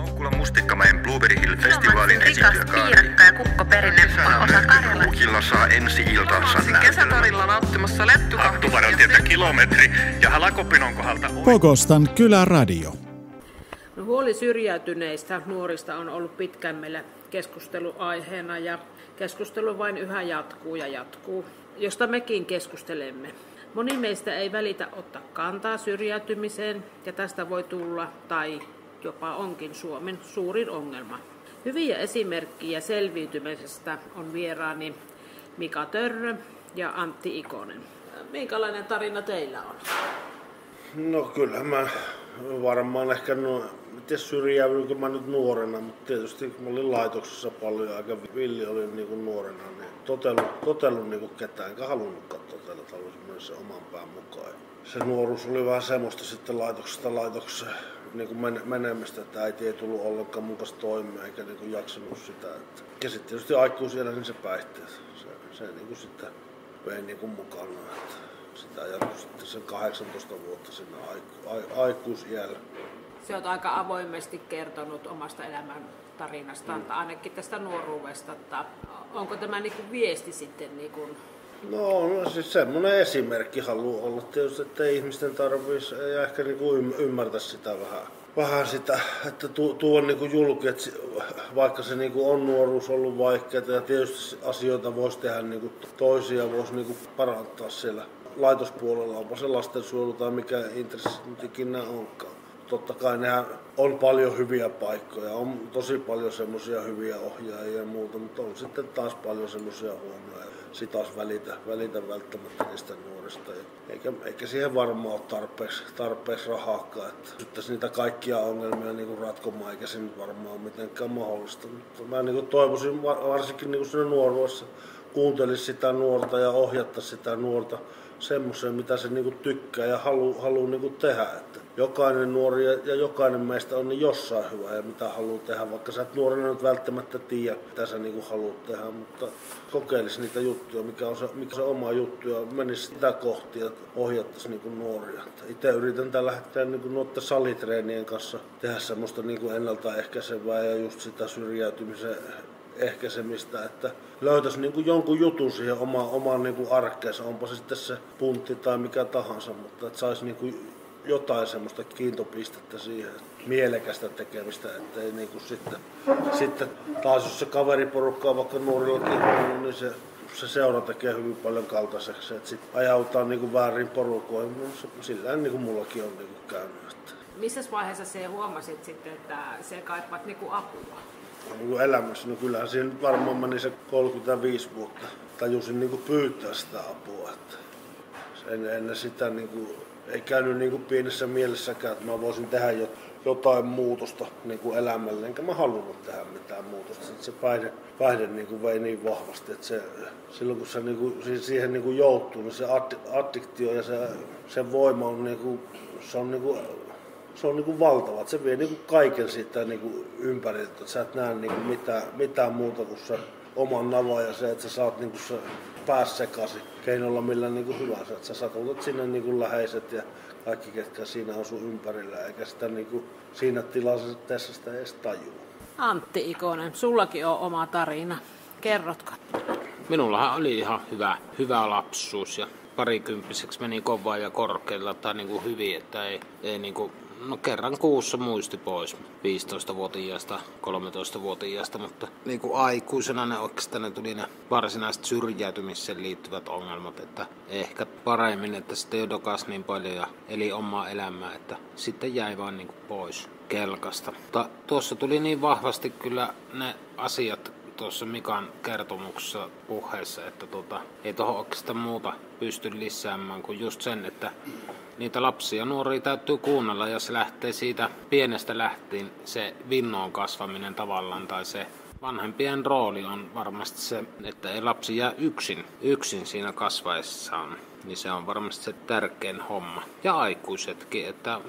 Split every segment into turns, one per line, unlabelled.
Maukkulan Mustikkamäen Blueberry Hill-festivaalin
rikas piirakka ja kukkoperinne on osa Karjalan.
Saa ensi iltansa
kesätorilla nauttimassa lettukahvia.
Hattuvarantietä kilometri ja Halakopinon kohdalta
Pogostan Kyläradio.
No, huoli syrjäytyneistä nuorista on ollut pitkään meillä keskusteluaiheena ja keskustelu vain yhä jatkuu ja jatkuu, josta mekin keskustelemme. Moni meistä ei välitä ottaa kantaa syrjäytymiseen ja tästä voi tulla tai jopa onkin Suomen suurin ongelma. Hyviä esimerkkejä selviytymisestä on vieraani Mika Törrö ja Antti Ikonen. Minkälainen tarina teillä on?
No kyllä mä varmaan ehkä no, miten syrjäydyinkö mä nyt nuorena, mutta tietysti kun mä olin laitoksessa paljon, aika villi oli niin kuin nuorena, niin totellut, totellut niin kuin ketään, enkä halunnutkaan totella, että sen oman pään mukaan. Se nuoruus oli vähän semmoista sitten laitoksesta laitoksessa niin kuin menemistä, että äiti ei tullut ollenkaan mun kanssa toimeen eikä niin kuin jaksanut sitä. Että. Ja sitten tietysti aikuisiellä niin se päihteet, se, se niin kuin sitten vei niin kuin mukana. Että sitä jatkui sitten sen 18 vuotta sinne aiku, ai, aikuisiällä.
Se on aika avoimesti kertonut omasta elämän tarinastaan, mm. ainakin tästä nuoruudesta. Että onko tämä niin kuin viesti sitten niin kuin
No, no siis semmoinen esimerkki haluaa olla tietysti, että ihmisten tarvitsisi ja ehkä niin kuin ymmärtää sitä vähän. Vähän sitä, että tuo, on niin julki, että vaikka se niin on nuoruus ollut vaikeaa ja tietysti asioita voisi tehdä niin kuin toisia, voisi niin kuin parantaa siellä laitospuolella, onpa se lastensuojelu tai mikä intressi nyt ikinä onkaan. Totta kai nehän on paljon hyviä paikkoja, on tosi paljon semmoisia hyviä ohjaajia ja muuta, mutta on sitten taas paljon semmoisia huonoja sit taas välitä, välitä välttämättä niistä nuorista. Eikä, eikä siihen varmaan ole tarpeeksi, tarpeeksi rahaakaan, että niitä kaikkia ongelmia niin ratkomaan, eikä se nyt varmaan ole mitenkään mahdollista. Mutta mä niin toivoisin varsinkin niin siinä nuoruudessa kuuntelisi sitä nuorta ja ohjatta sitä nuorta semmoiseen, mitä se niinku tykkää ja haluaa halu niinku tehdä. Että jokainen nuori ja, ja jokainen meistä on niin jossain hyvä ja mitä haluaa tehdä, vaikka sä et nuorena nyt välttämättä tiedä, mitä sä niinku haluat tehdä, mutta kokeilisi niitä juttuja, mikä on se, mikä se oma juttu ja menisi sitä kohti ja ohjattaisi niinku nuoria. Itse yritän tällä hetkellä niinku noiden salitreenien kanssa tehdä semmoista niinku ennaltaehkäisevää ja just sitä syrjäytymisen ehkäisemistä, että löytäisi niin kuin jonkun jutun siihen oma, omaan niin kuin arkeensa, onpa se sitten se puntti tai mikä tahansa, mutta että saisi niin kuin jotain semmoista kiintopistettä siihen mielekästä tekemistä, ettei niin kuin sitten, sitten taas jos se kaveriporukka on vaikka nuorillakin niin se se seura tekee hyvin paljon kaltaiseksi, että sitten ajautaan niin kuin väärin porukoihin, sillä niin kuin mullakin on niin kuin käynyt. Että.
Missä vaiheessa se huomasit sitten, että se kaipaat niin kuin apua?
niin elämässä, no kyllähän siinä varmaan meni se 35 vuotta. Tajusin niin kuin pyytää sitä apua. Että en, ennen sitä niin kuin, ei käynyt niin kuin pienessä mielessäkään, että mä voisin tehdä jotain muutosta niin kuin elämälle, enkä mä halunnut tehdä mitään muutosta. Sitten se päihde, päihde niin kuin vei niin vahvasti, että se, silloin kun se niin kuin, siihen niin kuin joutuu, niin se addiktio ja se, se voima on, niin kuin, se on niin kuin se on niin valtava. Se vie niin kaiken siitä niin ympäriltä. Että sä et näe niin mitään, mitään muuta kuin se oman navan ja se, että sä saat niin se pääs sekaisin keinolla millä niin hyvänsä. Että sä satutat sinne niin läheiset ja kaikki, ketkä siinä on sun ympärillä, eikä sitä niin kuin siinä tilanteessa sitä edes tajua.
Antti Ikonen, sullakin on oma tarina. Kerrotko?
Minullahan oli ihan hyvä, hyvä lapsuus ja parikymppiseksi meni kovaa ja korkealla tai niin kuin hyvin, että ei, ei niin kuin no kerran kuussa muisti pois 15-vuotiaasta, 13-vuotiaasta, mutta niin kuin aikuisena ne oikeastaan ne tuli ne varsinaiset syrjäytymiseen liittyvät ongelmat, että ehkä paremmin, että sitten jo dokas niin paljon ja eli omaa elämää, että sitten jäi vaan niin kuin pois kelkasta. Mutta tuossa tuli niin vahvasti kyllä ne asiat tuossa Mikan kertomuksessa puheessa, että tota, ei tuohon oikeastaan muuta pysty lisäämään kuin just sen, että niitä lapsia ja nuoria täytyy kuunnella, jos lähtee siitä pienestä lähtien se vinnoon kasvaminen tavallaan tai se vanhempien rooli on varmasti se, että ei lapsi jää yksin, yksin siinä kasvaessaan. Niin se on varmasti se tärkein homma. Ja aikuisetkin, että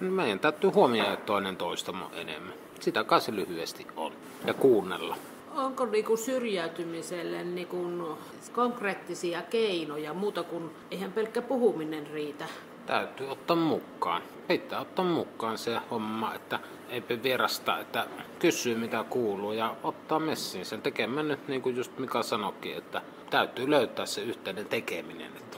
mm, meidän täytyy huomioida toinen toista enemmän. Sitä kai se lyhyesti on. Ja kuunnella
onko niinku syrjäytymiselle niinku konkreettisia keinoja muuta kuin eihän pelkkä puhuminen riitä?
täytyy ottaa mukaan. Pitää ottaa mukaan se homma, että eipä vierasta, että kysyy mitä kuuluu ja ottaa messiin sen tekemään nyt niin kuin just Mika sanoikin, että täytyy löytää se yhteinen tekeminen. Että
Niin,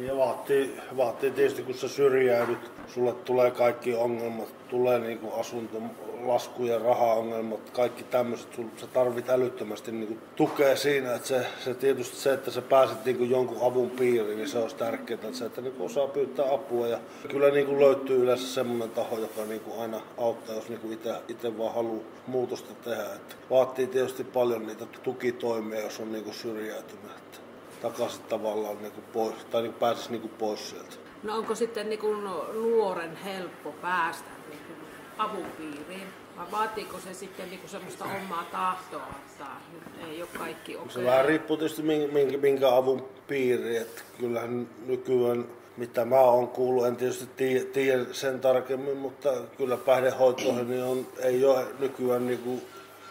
Ja vaatii, vaatii tietysti, kun sä syrjäydyt, sulle tulee kaikki ongelmat, tulee niinku asunto, lasku- ja rahaongelmat, kaikki tämmöiset. Sä tarvit älyttömästi niinku tukea siinä, että se, se tietysti se, että sä pääset niinku jonkun avun piiriin, niin se olisi tärkeää, että sä että niinku osaa pyytää apua. Ja kyllä niinku löytyy yleensä semmoinen taho, joka niinku aina auttaa, jos niinku itse vaan haluaa muutosta tehdä. Et vaatii tietysti paljon niitä tukitoimia, jos on niinku syrjäytynyt. Että takaisin tavallaan niinku pois, tai niinku pääsisi niinku pois sieltä.
No onko sitten niin kuin nuoren helppo päästä niin kuin avun piiriin? Vai vaatiiko se sitten niin kuin semmoista omaa tahtoa, että nyt ei ole kaikki okei?
Se vähän riippuu tietysti minkä, minkä, minkä avun piiri. Että kyllähän nykyään, mitä mä oon kuullut, en tietysti tiedä, tiedä sen tarkemmin, mutta kyllä päihdehoitoihin niin on, ei ole nykyään niin kuin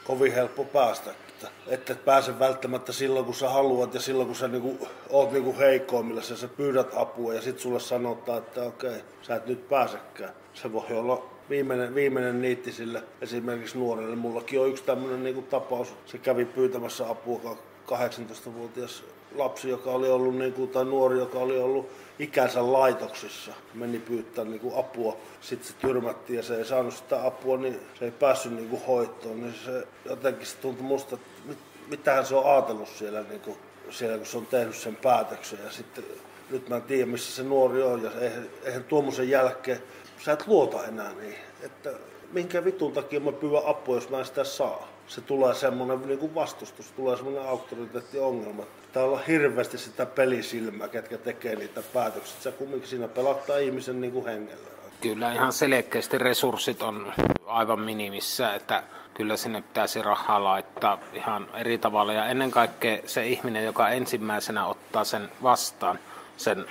kovin helppo päästä. Että, että et pääse välttämättä silloin, kun sä haluat ja silloin, kun sä niinku, oot niinku heikoimmilla, sä, sä pyydät apua ja sitten sulle sanotaan, että okei, sä et nyt pääsekään. Se voi olla viimeinen, viimeinen niitti sille esimerkiksi nuorelle. Mullakin on yksi tämmöinen niinku tapaus. Se kävi pyytämässä apua 18-vuotias lapsi, joka oli ollut, niinku, tai nuori, joka oli ollut ikänsä laitoksissa, meni pyytää niinku apua. Sitten se tyrmättiin ja se ei saanut sitä apua, niin se ei päässyt niinku hoitoon. Niin se jotenkin se tuntui musta, että mit, mitähän se on ajatellut siellä, niinku, siellä, kun se on tehnyt sen päätöksen. Ja sitten nyt mä en tiedä, missä se nuori on. Ja eihän, eihän tuommoisen jälkeen sä et luota enää niin. Että minkä vitun takia mä pyydän apua, jos mä en sitä saa. Se tulee semmoinen niin kuin vastustus, tulee semmoinen auktoriteettiongelma. Pitää olla hirveästi sitä pelisilmää, ketkä tekee niitä päätöksiä. Se kumminkin siinä pelottaa ihmisen niin kuin hengellä.
kyllä ihan selkeästi resurssit on aivan minimissä, että kyllä sinne pitäisi rahaa laittaa ihan eri tavalla. Ja ennen kaikkea se ihminen, joka ensimmäisenä ottaa sen vastaan, sen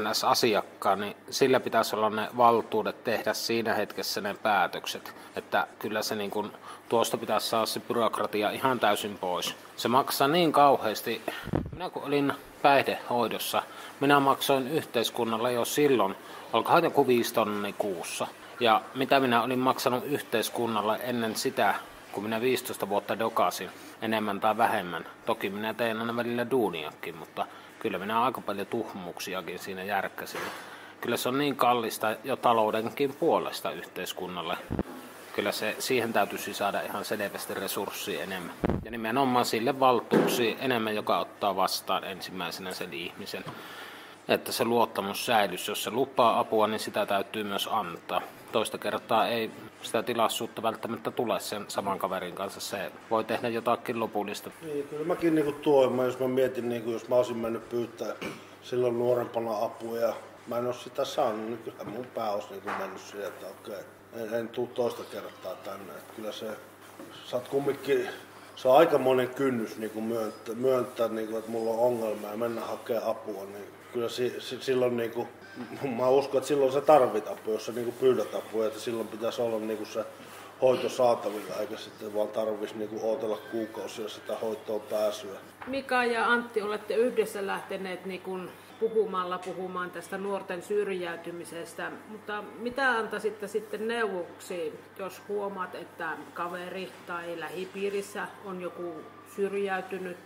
NS-asiakkaan, niin sillä pitäisi olla ne valtuudet tehdä siinä hetkessä ne päätökset. Että kyllä se niin kuin, tuosta pitäisi saada se byrokratia ihan täysin pois. Se maksaa niin kauheasti. Minä kun olin päihdehoidossa, minä maksoin yhteiskunnalle jo silloin, olikohan joku 5 tonni kuussa. Ja mitä minä olin maksanut yhteiskunnalle ennen sitä, kun minä 15 vuotta dokasin, enemmän tai vähemmän. Toki minä tein aina välillä duuniakin, mutta kyllä minä aika paljon tuhmuuksiakin siinä järkkäsin. Kyllä se on niin kallista jo taloudenkin puolesta yhteiskunnalle. Kyllä se, siihen täytyisi saada ihan selvästi resurssia enemmän. Ja nimenomaan sille valtuuksia enemmän, joka ottaa vastaan ensimmäisenä sen ihmisen. Että se luottamus säilyisi. Jos se lupaa apua, niin sitä täytyy myös antaa. Toista kertaa ei sitä tilaisuutta välttämättä tule sen saman kaverin kanssa. Se voi tehdä jotakin lopullista.
Niin, kyllä mäkin niinku tuon, mä, jos mä mietin, niinku, jos mä olisin mennyt pyytää silloin nuorempana apua ja mä en ole sitä saanut, niin kyllä mun pää olisi niinku mennyt siihen, että okei, en, en tuu toista kertaa tänne. Että kyllä se, sä oot kumminkin, se on aika monen kynnys niinku myöntää, myöntää niinku, että mulla on ongelma ja mennä hakemaan apua. Niin kyllä si, si, silloin niinku, mä uskon, että silloin sä tarvit apua, jos sä niinku pyydät apua, että silloin pitäisi olla niinku se hoito saatavilla, eikä sitten vaan tarvitsisi niinku odotella kuukausia sitä hoitoon pääsyä.
Mika ja Antti, olette yhdessä lähteneet niin kuin puhumalla puhumaan tästä nuorten syrjäytymisestä, mutta mitä antaisitte sitten neuvoksi, jos huomaat, että kaveri tai lähipiirissä on joku syrjäytynyt,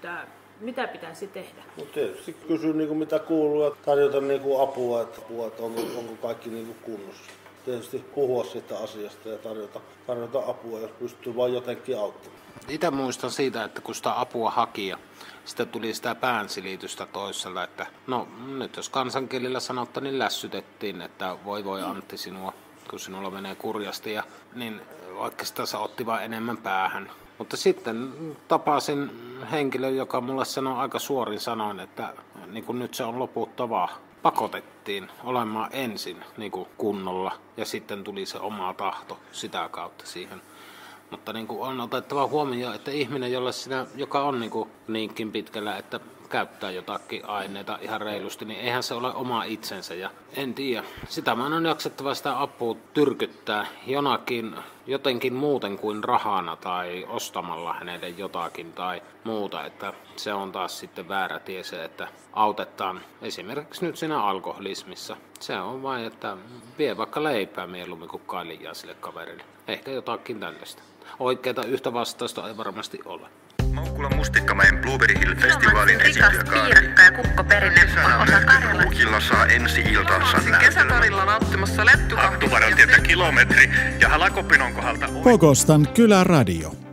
mitä pitäisi tehdä?
Mutta tietysti kysyä niinku mitä kuuluu ja tarjota niinku apua, että, apua, että onko, onko kaikki niinku kunnossa. Tietysti puhua siitä asiasta ja tarjota, tarjota apua, jos pystyy vain jotenkin auttamaan.
Itse muistan siitä, että kun sitä apua haki ja sitten tuli sitä päänsilitystä toisella, että no nyt jos kansankielillä sanotta, niin lässytettiin, että voi voi Antti sinua, kun sinulla menee kurjasti, ja, niin oikeastaan se otti vain enemmän päähän. Mutta sitten tapasin henkilön, joka mulle sanoi aika suorin sanoin, että niin kuin nyt se on loputtavaa. Pakotettiin olemaan ensin niin kuin kunnolla ja sitten tuli se oma tahto sitä kautta siihen. Mutta niin kuin on otettava huomioon, että ihminen, jolle sinä, joka on niin kuin niinkin pitkällä, että käyttää jotakin aineita ihan reilusti, niin eihän se ole oma itsensä. Ja en tiedä, sitä mä on jaksettava sitä apua tyrkyttää jonakin, jotenkin muuten kuin rahana tai ostamalla hänelle jotakin tai muuta. Että se on taas sitten väärä tie se, että autetaan esimerkiksi nyt siinä alkoholismissa. Se on vain, että vie vaikka leipää mieluummin kuin kailijaa sille kaverille. Ehkä jotakin tällaista. Oikeita yhtä vastausta ei varmasti ole.
Maukkula Mustikkamäen Blueberry Hill Festivaalin esiintyjäkaari.
piirakka ja kukkoperinne on osa Karjalan
Mörköpuukilla saa ensi iltansa näytelmä.
Kesätorilla nauttimassa lettukahvit
Hattuvaraltieltä kilometri ja Halakopinon kohdalta
Pogostan Kyläradio.